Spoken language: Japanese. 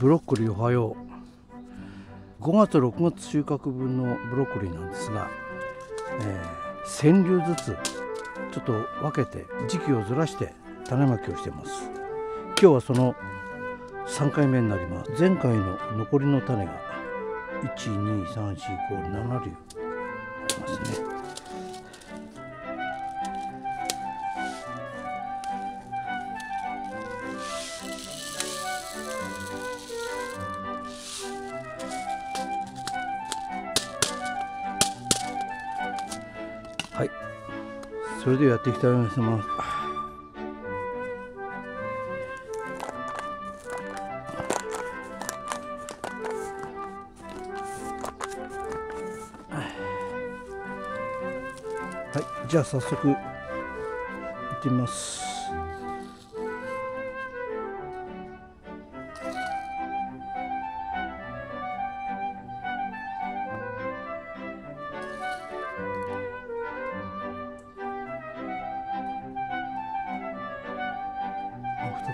ブロッコリーおはよう5月6月収穫分のブロッコリーなんですが、えー、川柳ずつちょっと分けて時期をずらして種まきをしてます。今日はその3回目になります。前回の残りの種が12345 7粒ありますねそれではやっていきたいと思います。はい。じゃあ早速行ってみます。